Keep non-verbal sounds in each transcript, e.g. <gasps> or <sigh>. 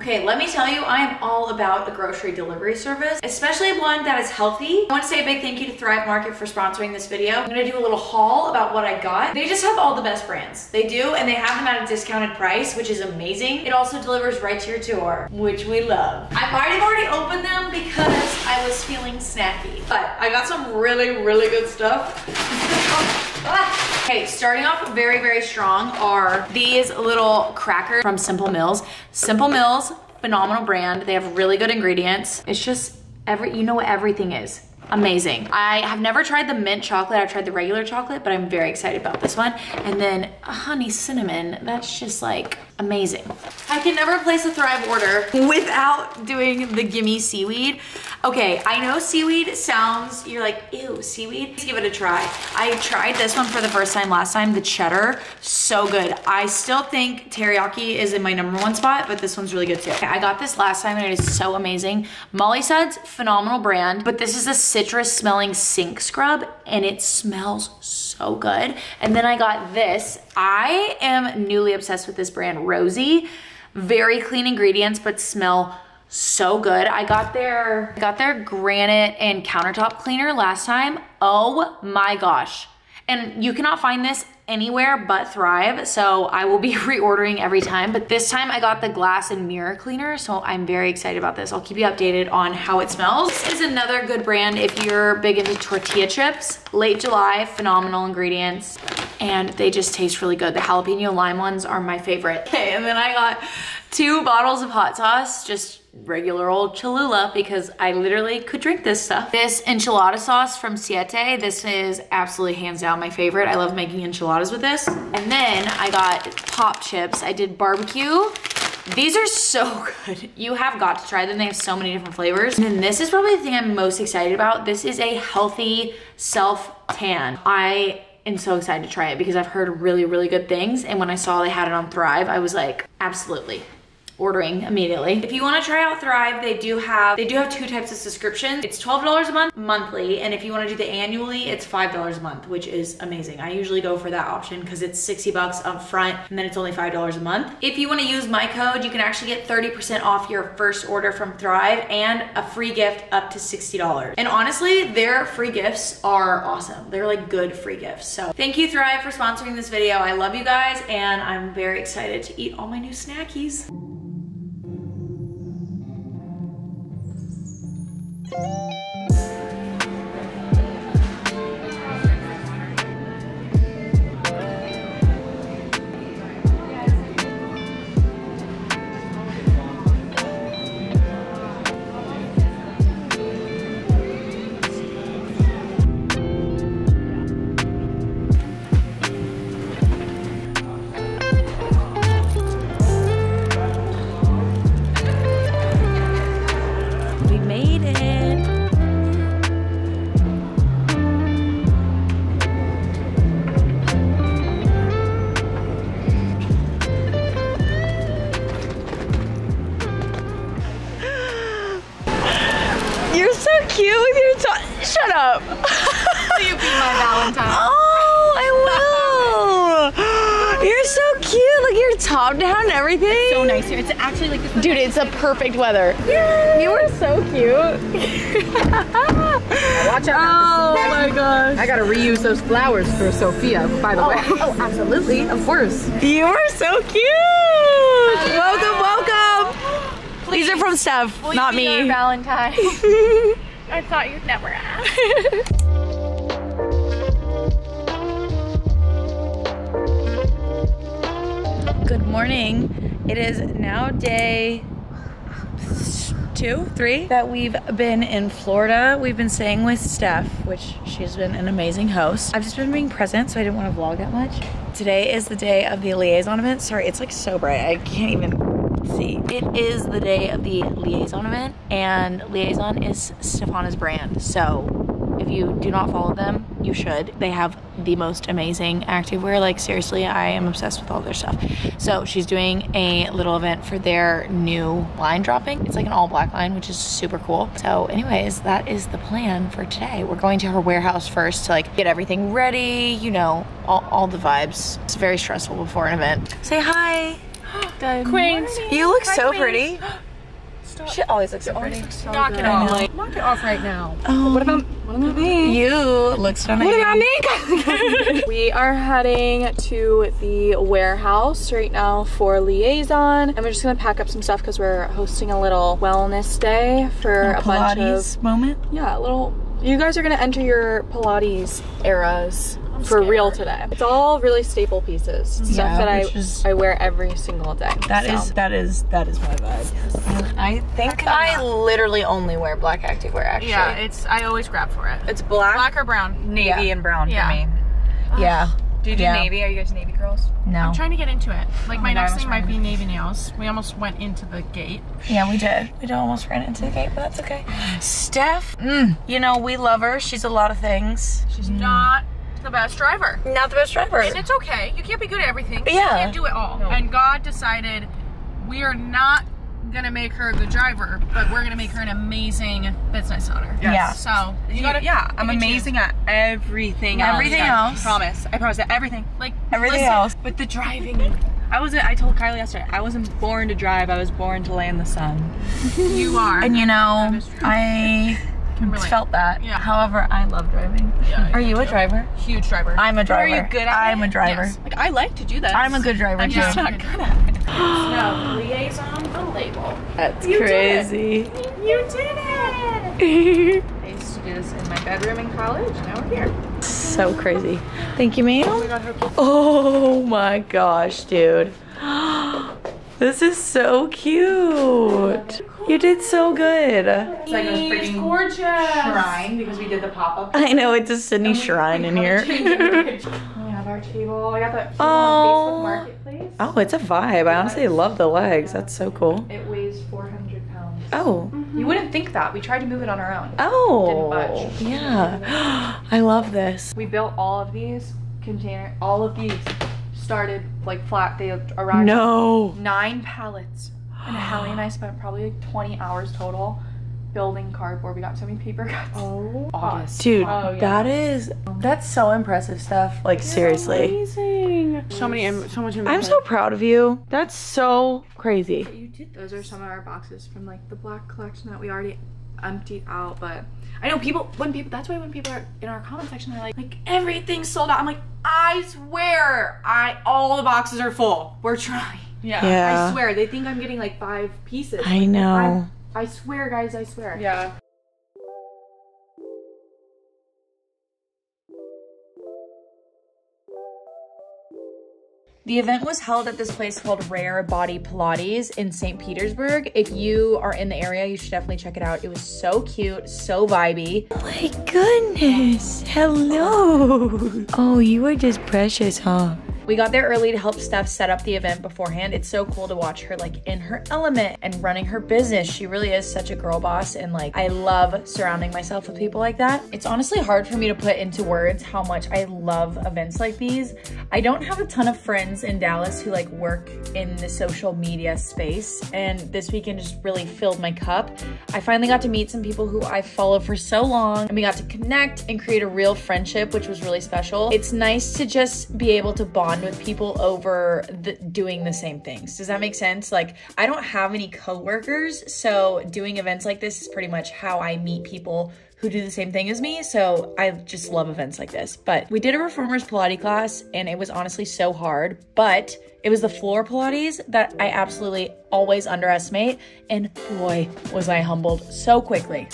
Okay, let me tell you, I am all about a grocery delivery service, especially one that is healthy. I want to say a big thank you to Thrive Market for sponsoring this video. I'm gonna do a little haul about what I got. They just have all the best brands. They do, and they have them at a discounted price, which is amazing. It also delivers right to your door, which we love. I've already opened them because I was feeling snacky, but I got some really, really good stuff. <laughs> Ah. Okay, starting off very, very strong are these little crackers from Simple Mills. Simple Mills, phenomenal brand. They have really good ingredients. It's just every, you know what everything is amazing. I have never tried the mint chocolate. I've tried the regular chocolate, but I'm very excited about this one. And then honey cinnamon, that's just like amazing. I can never place a Thrive order without doing the gimme seaweed. Okay, I know seaweed sounds, you're like, ew, seaweed? Let's give it a try. I tried this one for the first time last time, the cheddar, so good. I still think teriyaki is in my number one spot, but this one's really good too. Okay, I got this last time and it is so amazing. Molly Suds, phenomenal brand, but this is a citrus smelling sink scrub and it smells so good. And then I got this. I am newly obsessed with this brand, Rosie. Very clean ingredients, but smell so good. I got their, got their granite and countertop cleaner last time. Oh my gosh. And you cannot find this anywhere but Thrive, so I will be <laughs> reordering every time. But this time I got the glass and mirror cleaner, so I'm very excited about this. I'll keep you updated on how it smells. This is another good brand if you're big into tortilla chips. Late July, phenomenal ingredients, and they just taste really good. The jalapeno lime ones are my favorite. <laughs> Okay, and then I got two bottles of hot sauce, just regular old Cholula because I literally could drink this stuff. This enchilada sauce from Siete, this is absolutely hands down my favorite. I love making enchiladas with this. And then I got Popchips. I did barbecue. These are so <laughs> good. You have got to try them. They have so many different flavors. And then this is probably the thing I'm most excited about. This is a healthy self tan. I am so excited to try it because I've heard really, really good things. And when I saw they had it on Thrive, I was like, absolutely ordering immediately. If you wanna try out Thrive, they do have they do have two types of subscriptions. It's $12 a month monthly, and if you wanna do the annually, it's $5 a month, which is amazing. I usually go for that option because it's 60 bucks up front, and then it's only $5 a month. If you wanna use my code, you can actually get 30% off your first order from Thrive and a free gift up to $60. And honestly, their free gifts are awesome. They're like good free gifts. So thank you Thrive for sponsoring this video. I love you guys, and I'm very excited to eat all my new snackies. Top down and everything. So nice here. It's actually like this. Dude, it's a perfect weather. You are so cute. Watch out. Oh my gosh. I gotta reuse those flowers for Sophia, by the oh. way. Oh, absolutely. Of course. You are so cute. Welcome, welcome. These are from Steph, not me. Valentine. <laughs> I thought you'd never ask. <laughs> morning. It is now day two, three that we've been in Florida. We've been staying with Steph, which she's been an amazing host. I've just been being present, so I didn't want to vlog that much. Today is the day of the liaison event. Sorry, it's like so bright. I can't even see. It is the day of the liaison event, and liaison is Stefana's brand. So if you do not follow them, you should. They have the most amazing activewear. Like seriously, I am obsessed with all their stuff. So she's doing a little event for their new line dropping. It's like an all black line, which is super cool. So anyways, that is the plan for today. We're going to her warehouse first to like get everything ready, you know, all, all the vibes. It's very stressful before an event. Say hi. <gasps> Queens. You look so Queens. pretty. <gasps> She always looks so pretty. Knock it off. Knock it off right now. what about um, what about me? You look stunning. What about me? we are heading to the warehouse right now for liaison, and we're just gonna pack up some stuff because we're hosting a little wellness day for a bunch Pilates of moment. yeah, a little. You guys are gonna enter your Pilates eras for real today. It's all really staple pieces, stuff Yeah, that I is- I wear every single day. That so. is that is that is my vibe. I think I literally only wear black activewear. Actually, yeah. It's I always grab for it. it's black, Black or brown. navy, Yeah. and brown Yeah. for me. Yeah. Do you do Yeah. navy? Are you guys navy girls? No. I'm trying to get into it. Like my my God, next thing might be navy nails. We almost went into the gate. Yeah, we did. We almost ran into the gate, but that's okay. Steph, mm, you know we love her. She's a lot of things. She's not the best driver. Not the best driver. And it's okay. You can't be good at everything. You Yeah. can't do it all. And God decided we are not gonna make her a good driver, but we're gonna make her an amazing business owner. Yeah. So you gotta yeah, I'm look at you. amazing at everything. Everything else. else. I promise. I promise. That everything. Like Everything listen, else. But the driving. I wasn't. I told Kylie yesterday. I wasn't born to drive. I was born to lay in the sun. You are. And you know. I Kimberly. felt that. Yeah. However, I love driving. Yeah, <laughs> Are you a driver? huge driver. I'm a driver. Are you good at I'm it? a driver. Yes. Like I like to do that. I'm a good driver I'm too. just not good at it. <gasps> no, liaison the label. That's You did crazy. You did it! <laughs> I used to do this in my bedroom in college. Now we're here. So crazy. Thank you, ma'am. Oh my Oh my gosh, dude. This is so cute. You did so good. It's like a freaking gorgeous. shrine because we did the pop up. I know it's a Sydney shrine in here. <laughs> We have our table. I got that table Oh. on Facebook Marketplace. Oh, it's a vibe. I honestly love the legs. That's so cool. It weighs 400 pounds. Oh. Mm-hmm. You wouldn't think that. We tried to move it on our own. Oh. Didn't budge. Yeah. <gasps> I love this. We built all of these container. All of these started like flat. They arrived. No. Nine pallets. And Hallie and I spent probably like 20 hours total building cardboard. We got so many paper cuts. Oh, August. Dude, Oh, yeah. that is that's so impressive stuff. Like seriously. Amazing. So many, so much. I'm so proud of you. That's so crazy. You did. Those are some of our boxes from like the black collection that we already emptied out. But I know people when people. That's why when people are in our comment section, they're like, like everything's sold out. I'm like, I swear, I all the boxes are full. We're trying. <laughs> Yeah. Yeah. I swear, they think I'm getting like five pieces. I know. I swear, guys, I swear. Yeah. The event was held at this place called Rare Body Pilates in St. Petersburg. If you are in the area, you should definitely check it out. It was so cute, so vibey. My goodness. Hello. Oh, you are just precious, huh? We got there early to help Steph set up the event beforehand. It's so cool to watch her like in her element and running her business. She really is such a girl boss and like I love surrounding myself with people like that. It's honestly hard for me to put into words how much I love events like these. I don't have a ton of friends in Dallas who like work in the social media space and this weekend just really filled my cup. I finally got to meet some people who I've followed for so long and we got to connect and create a real friendship which was really special. It's nice to just be able to bond with people over the, doing the same things. Does that make sense? Like I don't have any coworkers, so doing events like this is pretty much how I meet people who do the same thing as me. So I just love events like this. But we did a reformers Pilates class and it was honestly so hard, but it was the floor Pilates that I absolutely always underestimate. And boy, was I humbled so quickly.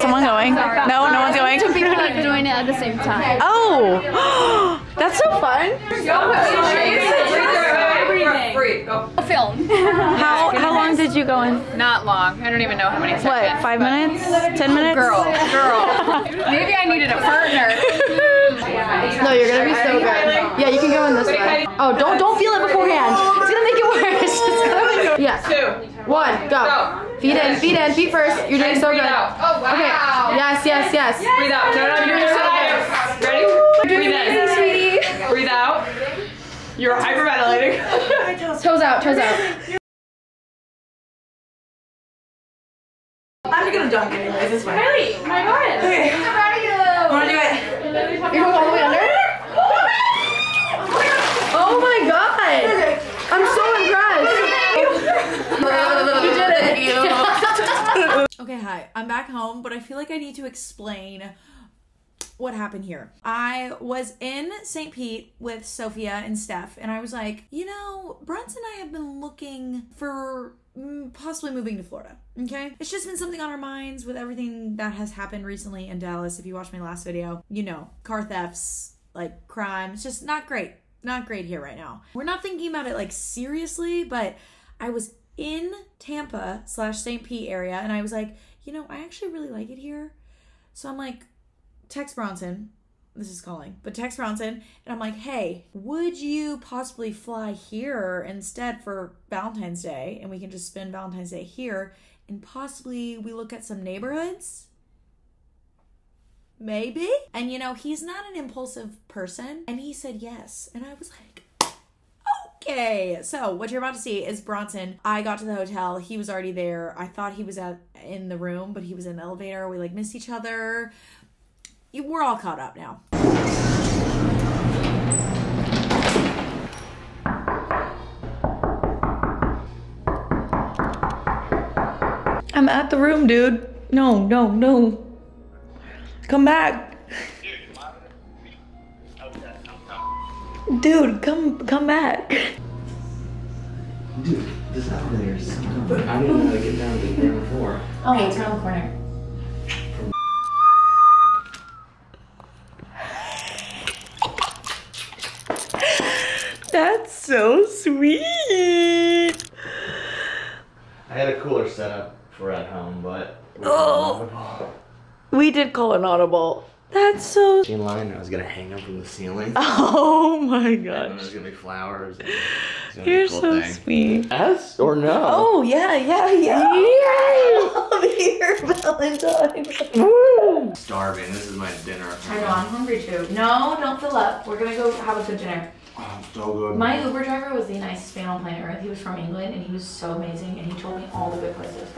Someone going? No, no one's going. Two <laughs> people like doing it at the same time. Oh, <gasps> <gasps> <gasps> that's so fun. Film. How how long did you go in? Not long. I don't even know how many seconds. What, five minutes? Ten minutes? Girl, girl. <laughs> Maybe I needed a partner. <laughs> No, you're gonna be so good. Yeah, you can go in this way. Oh, don't don't feel it beforehand. It's gonna make it worse. <laughs> It's gonna make it Yeah. Two. One. Go. Feet in. Feet in. Feet first. You're doing so good. Oh wow. Okay. Yes. Yes. Yes. Breathe out. No, no, you're so good. Ready? Breathe in. Sweetie. Breathe out. You're hyperventilating. <laughs> Toes out. Toes out. I'm gonna dunk anyways. this It's fine. my god. Wanna do it? You're going all the way under. Oh my god. I'm so impressed. <laughs> you did it! <laughs> Okay, hi. I'm back home, but I feel like I need to explain what happened here. I was in St. Pete with Sophia and Steph, and I was like, you know, Bronson and I have been looking for mm, possibly moving to Florida. Okay? It's just been something on our minds with everything that has happened recently in Dallas. If you watched my last video, you know, car thefts, like crime. It's just not great. Not great here right now. We're not thinking about it like seriously, but I was in Tampa slash St. Pete area, and I was like, you know, I actually really like it here. So I'm like, text Bronson. This is calling, but text Bronson, and I'm like, hey, would you possibly fly here instead for Valentine's Day, and we can just spend Valentine's Day here, and possibly we look at some neighborhoods? Maybe. And you know, he's not an impulsive person, and he said yes, and I was like, Okay, so what you're about to see is Bronson. I got to the hotel. He was already there. I thought he was at in the room, but he was in the elevator. We like missed each other. You- We're all caught up now. I'm at the room, dude. No, no, no. Come back. Dude, come come back. Dude, this elevator is so good. I didn't know how to get down to the ground floor. Oh, it's around the corner. That's so sweet. I had a cooler setup for at home, but we Oh. We did call an audible. That's so. in line. I was gonna hang them from the ceiling. <laughs> Oh my And gosh. there's gonna be flowers. And gonna You're a cool so thing. sweet. Yes or no? Oh yeah, yeah, yeah. <laughs> Here, Valentine. Woo. Starving. This is my dinner. I know, I'm hungry too. No, don't fill up. We're gonna go have a good dinner. <sighs> So good. My Uber driver was the nicest man on planet Earth. He was from England and he was so amazing and he told me all the good places.